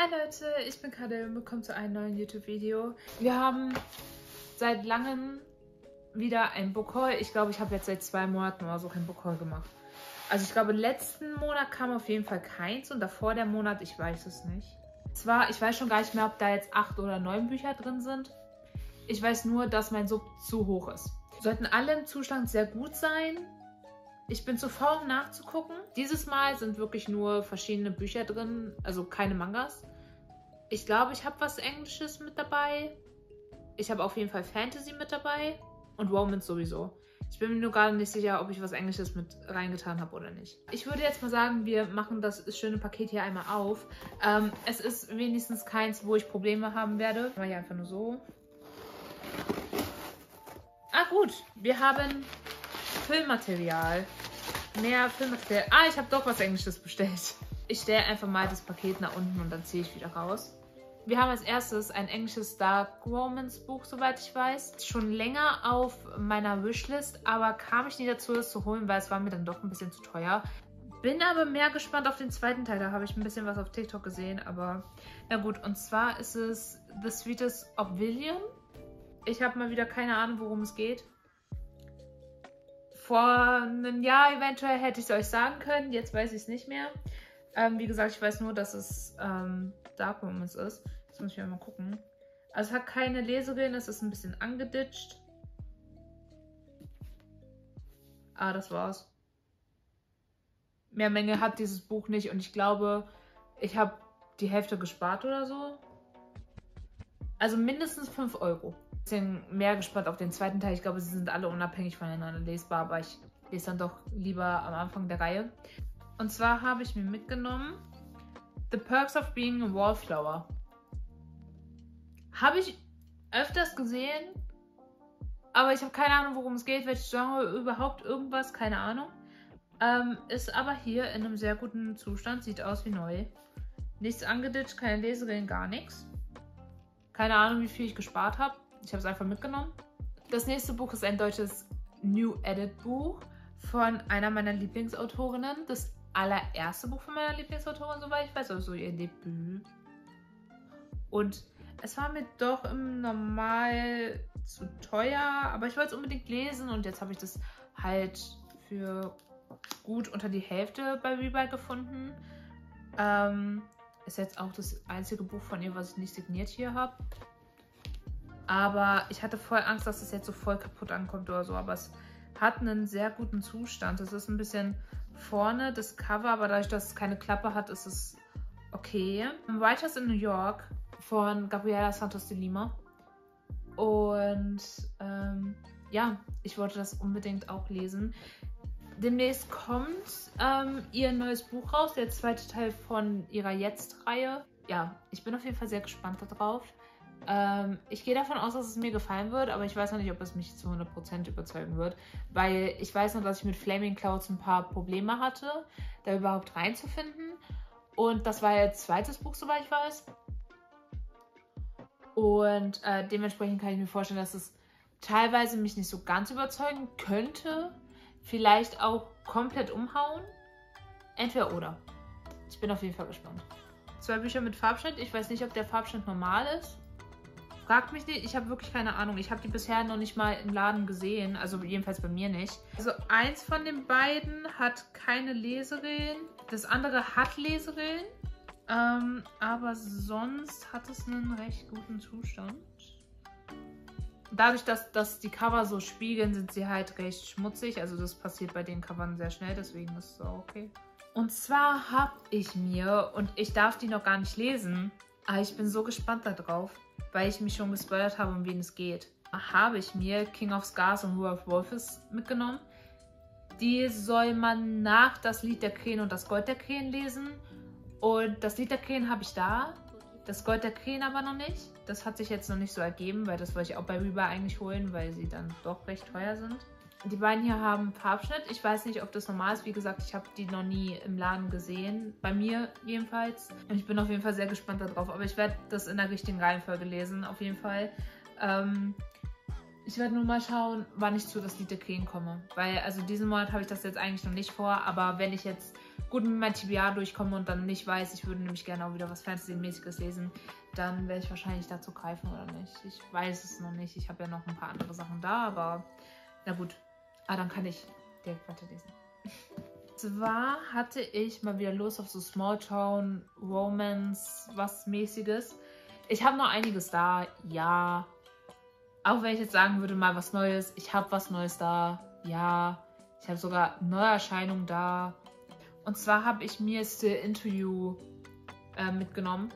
Hi Leute, ich bin Kadel und willkommen zu einem neuen YouTube-Video. Wir haben seit langem wieder ein Bookhaul. Ich glaube, ich habe jetzt seit zwei Monaten oder so kein Bookhaul gemacht. Also ich glaube, letzten Monat kam auf jeden Fall keins und davor der Monat, ich weiß es nicht. Zwar, ich weiß schon gar nicht mehr, ob da jetzt acht oder neun Bücher drin sind. Ich weiß nur, dass mein Sub zu hoch ist. Sollten alle im Zustand sehr gut sein. Ich bin zu faul, um nachzugucken. Dieses Mal sind wirklich nur verschiedene Bücher drin, also keine Mangas. Ich glaube, ich habe was Englisches mit dabei. Ich habe auf jeden Fall Fantasy mit dabei und Romance sowieso. Ich bin mir nur gerade nicht sicher, ob ich was Englisches mit reingetan habe oder nicht. Ich würde jetzt mal sagen, wir machen das schöne Paket hier einmal auf. Ähm, es ist wenigstens keins, wo ich Probleme haben werde. Mal hier einfach nur so. Ah gut, wir haben Filmmaterial. Mehr Filmmaterial. Ah, ich habe doch was Englisches bestellt. Ich stelle einfach mal das Paket nach unten und dann ziehe ich wieder raus. Wir haben als erstes ein englisches Dark Romance Buch, soweit ich weiß. Schon länger auf meiner Wishlist, aber kam ich nie dazu, das zu holen, weil es war mir dann doch ein bisschen zu teuer. Bin aber mehr gespannt auf den zweiten Teil. Da habe ich ein bisschen was auf TikTok gesehen, aber na gut. Und zwar ist es The Sweetest Oblivion. Ich habe mal wieder keine Ahnung, worum es geht. Vor einem Jahr eventuell hätte ich es euch sagen können. Jetzt weiß ich es nicht mehr. Ähm, wie gesagt, ich weiß nur, dass es ähm, Dark Romance ist. Jetzt muss ich mal gucken. Also es hat keine Leserin, es ist ein bisschen angeditscht. Ah, das war's. Mehr Menge hat dieses Buch nicht und ich glaube, ich habe die Hälfte gespart oder so. Also mindestens 5 Euro. Bisschen mehr gespannt auf den zweiten Teil. Ich glaube, sie sind alle unabhängig voneinander lesbar, aber ich lese dann doch lieber am Anfang der Reihe. Und zwar habe ich mir mitgenommen The Perks of Being a Wallflower. Habe ich öfters gesehen, aber ich habe keine Ahnung, worum es geht, welches Genre überhaupt irgendwas, keine Ahnung. Ähm, ist aber hier in einem sehr guten Zustand, sieht aus wie neu. Nichts angeditscht, keine Leseregeln, gar nichts. Keine Ahnung, wie viel ich gespart habe. Ich habe es einfach mitgenommen. Das nächste Buch ist ein deutsches New Edit Buch von einer meiner Lieblingsautorinnen. Das allererste Buch von meiner Lieblingsautorin, soweit ich weiß, also ihr Debüt. Und es war mir doch im Normal zu teuer, aber ich wollte es unbedingt lesen und jetzt habe ich das halt für gut unter die Hälfte bei Rebuy gefunden. Ähm, ist jetzt auch das einzige Buch von ihr, was ich nicht signiert hier habe. Aber ich hatte voll Angst, dass es jetzt so voll kaputt ankommt oder so. Aber es hat einen sehr guten Zustand. Es ist ein bisschen vorne das Cover, aber dadurch, dass es keine Klappe hat, ist es okay. Writers in New York von Gabriela Santos de Lima. Und ähm, ja, ich wollte das unbedingt auch lesen. Demnächst kommt ähm, ihr neues Buch raus, der zweite Teil von ihrer Jetzt-Reihe. Ja, ich bin auf jeden Fall sehr gespannt darauf. Ähm, ich gehe davon aus, dass es mir gefallen wird, aber ich weiß noch nicht, ob es mich zu 100% überzeugen wird, weil ich weiß noch, dass ich mit Flaming Clouds ein paar Probleme hatte, da überhaupt reinzufinden. Und das war ihr zweites Buch, soweit ich weiß. Und äh, dementsprechend kann ich mir vorstellen, dass es teilweise mich nicht so ganz überzeugen könnte. Vielleicht auch komplett umhauen. Entweder oder. Ich bin auf jeden Fall gespannt. Zwei Bücher mit Farbschnitt. Ich weiß nicht, ob der Farbschnitt normal ist. Fragt mich nicht, ich habe wirklich keine Ahnung. Ich habe die bisher noch nicht mal im Laden gesehen. Also jedenfalls bei mir nicht. Also eins von den beiden hat keine Leserillen. Das andere hat Leserillen. Ähm, aber sonst hat es einen recht guten Zustand. Dadurch, dass, dass die Cover so spiegeln, sind sie halt recht schmutzig. Also das passiert bei den Covern sehr schnell, deswegen ist es auch okay. Und zwar habe ich mir, und ich darf die noch gar nicht lesen, aber ich bin so gespannt darauf, weil ich mich schon gespoilert habe, um wen es geht, habe ich mir King of Scars und Rudolph Wolfes mitgenommen. Die soll man nach das Lied der Krähen und das Gold der Krähen lesen. Und das Lied der Krähen habe ich da. Das Gold der Krähen aber noch nicht. Das hat sich jetzt noch nicht so ergeben, weil das wollte ich auch bei Reba eigentlich holen, weil sie dann doch recht teuer sind. Die beiden hier haben Farbschnitt. Ich weiß nicht, ob das normal ist. Wie gesagt, ich habe die noch nie im Laden gesehen. Bei mir jedenfalls. Und ich bin auf jeden Fall sehr gespannt darauf. Aber ich werde das in der richtigen Reihenfolge lesen, auf jeden Fall. Ähm, ich werde nur mal schauen, wann ich zu das Lied der Krähen komme. Weil, also diesen Monat habe ich das jetzt eigentlich noch nicht vor. Aber wenn ich jetzt gut mit meinem TBA durchkomme und dann nicht weiß, ich würde nämlich gerne auch wieder was Fantasy-mäßiges lesen, dann werde ich wahrscheinlich dazu greifen oder nicht. Ich weiß es noch nicht. Ich habe ja noch ein paar andere Sachen da, aber na gut. Ah, dann kann ich direkt weiterlesen. Zwar hatte ich mal wieder Lust auf so Small Town Romance, was mäßiges. Ich habe noch einiges da, ja. Auch wenn ich jetzt sagen würde, mal was Neues. Ich habe was Neues da, ja. Ich habe sogar Neuerscheinungen da. Und zwar habe ich mir Still You äh, mitgenommen.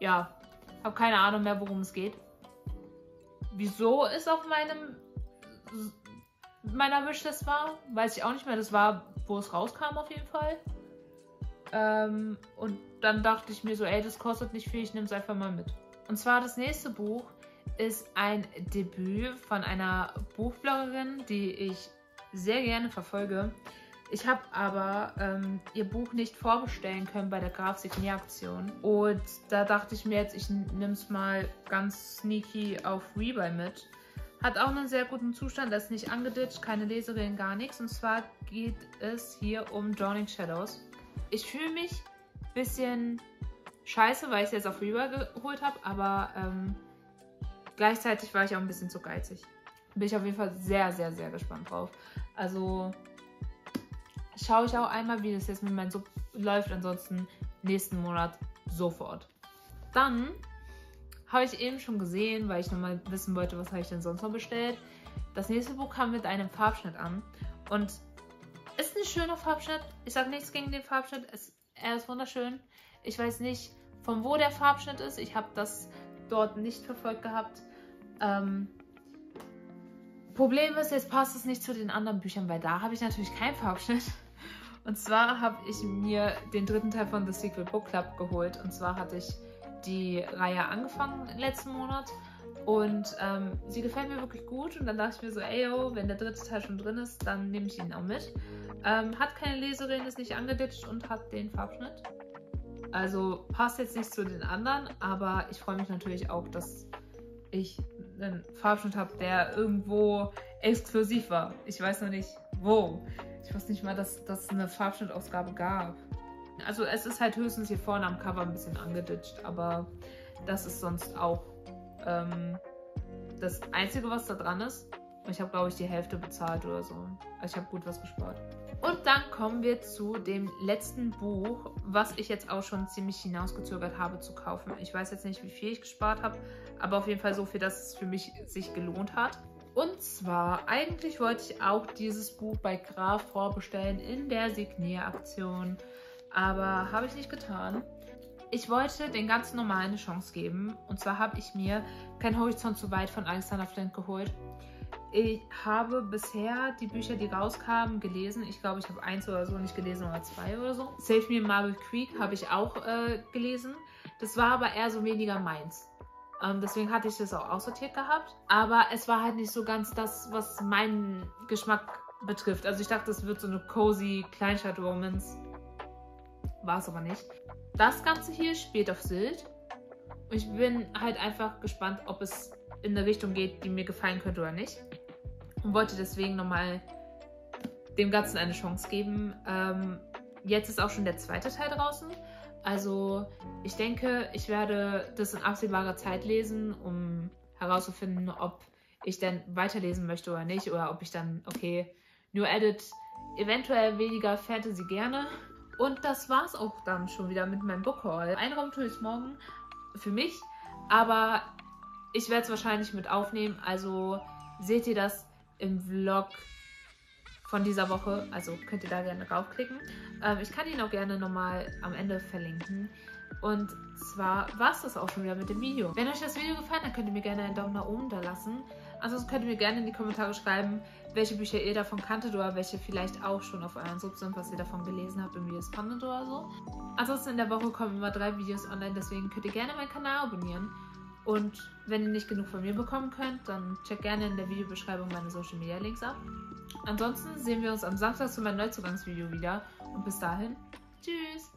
Ja, habe keine Ahnung mehr, worum es geht. Wieso es auf meinem meiner Wishlist war, weiß ich auch nicht mehr. Das war, wo es rauskam auf jeden Fall. Ähm, und dann dachte ich mir so, ey, das kostet nicht viel, ich nehme es einfach mal mit. Und zwar das nächste Buch ist ein Debüt von einer Buchbloggerin, die ich sehr gerne verfolge. Ich habe aber ähm, ihr Buch nicht vorbestellen können bei der Graf Signier-Aktion. Und da dachte ich mir jetzt, ich nehme es mal ganz sneaky auf Rebuy mit. Hat auch einen sehr guten Zustand, das ist nicht angeditscht, keine Leserin, gar nichts. Und zwar geht es hier um Dawning Shadows. Ich fühle mich ein bisschen scheiße, weil ich es jetzt auf Rebuy geholt habe, aber ähm, gleichzeitig war ich auch ein bisschen zu geizig. Bin ich auf jeden Fall sehr, sehr, sehr gespannt drauf. Also schaue ich auch einmal, wie das jetzt mit meinem Sub läuft. Ansonsten nächsten Monat sofort. Dann habe ich eben schon gesehen, weil ich nochmal wissen wollte, was habe ich denn sonst noch bestellt. Das nächste Buch kam mit einem Farbschnitt an. Und ist ein schöner Farbschnitt. Ich sage nichts gegen den Farbschnitt. Es, er ist wunderschön. Ich weiß nicht, von wo der Farbschnitt ist. Ich habe das dort nicht verfolgt gehabt. Ähm, Problem ist, jetzt passt es nicht zu den anderen Büchern, weil da habe ich natürlich keinen Farbschnitt. Und zwar habe ich mir den dritten Teil von The Secret Book Club geholt. Und zwar hatte ich die Reihe angefangen letzten Monat. Und ähm, sie gefällt mir wirklich gut. Und dann dachte ich mir so, ey, yo, wenn der dritte Teil schon drin ist, dann nehme ich ihn auch mit. Ähm, hat keine Leserin, ist nicht angeditscht und hat den Farbschnitt. Also passt jetzt nicht zu den anderen, aber ich freue mich natürlich auch, dass ich einen Farbschnitt habe, der irgendwo exklusiv war. Ich weiß noch nicht wo. Ich wusste nicht mal, dass es eine Farbschnittausgabe gab. Also es ist halt höchstens hier vorne am Cover ein bisschen angeditscht, aber das ist sonst auch ähm, das Einzige, was da dran ist. Ich habe, glaube ich, die Hälfte bezahlt oder so. Also ich habe gut was gespart. Und dann kommen wir zu dem letzten Buch, was ich jetzt auch schon ziemlich hinausgezögert habe zu kaufen. Ich weiß jetzt nicht, wie viel ich gespart habe, aber auf jeden Fall so viel, dass es für mich sich gelohnt hat. Und zwar, eigentlich wollte ich auch dieses Buch bei Graf vorbestellen in der Signieraktion, aber habe ich nicht getan. Ich wollte den ganz normalen eine Chance geben. Und zwar habe ich mir Kein Horizont zu weit von Alexander Flint geholt. Ich habe bisher die Bücher, die rauskamen, gelesen. Ich glaube, ich habe eins oder so nicht gelesen oder zwei oder so. Save Me in Marble Creek habe ich auch äh, gelesen. Das war aber eher so weniger meins. Ähm, deswegen hatte ich das auch aussortiert gehabt. Aber es war halt nicht so ganz das, was meinen Geschmack betrifft. Also ich dachte, es wird so eine cozy Kleinstadt-Romance. War es aber nicht. Das Ganze hier spielt auf Sylt. Und ich bin halt einfach gespannt, ob es in eine Richtung geht, die mir gefallen könnte oder nicht. Und wollte deswegen nochmal dem Ganzen eine Chance geben. Ähm, jetzt ist auch schon der zweite Teil draußen. Also ich denke, ich werde das in absehbarer Zeit lesen, um herauszufinden, ob ich dann weiterlesen möchte oder nicht. Oder ob ich dann, okay, New Edit, eventuell weniger Fantasy gerne. Und das war's auch dann schon wieder mit meinem Book Haul. Ein Raum tue ich morgen für mich, aber ich werde es wahrscheinlich mit aufnehmen. Also seht ihr das im Vlog von dieser Woche. Also könnt ihr da gerne draufklicken. Ähm, ich kann ihn auch gerne nochmal am Ende verlinken. Und zwar war es das auch schon wieder mit dem Video. Wenn euch das Video gefallen hat, könnt ihr mir gerne einen Daumen nach oben da lassen. Ansonsten könnt ihr mir gerne in die Kommentare schreiben, welche Bücher ihr davon kanntet oder welche vielleicht auch schon auf euren Sub sind, was ihr davon gelesen habt und wie ihr es fandet oder so. Ansonsten in der Woche kommen immer drei Videos online, deswegen könnt ihr gerne meinen Kanal abonnieren. Und wenn ihr nicht genug von mir bekommen könnt, dann checkt gerne in der Videobeschreibung meine Social Media Links ab. Ansonsten sehen wir uns am Samstag zu meinem Neuzugangsvideo wieder. Und bis dahin, tschüss!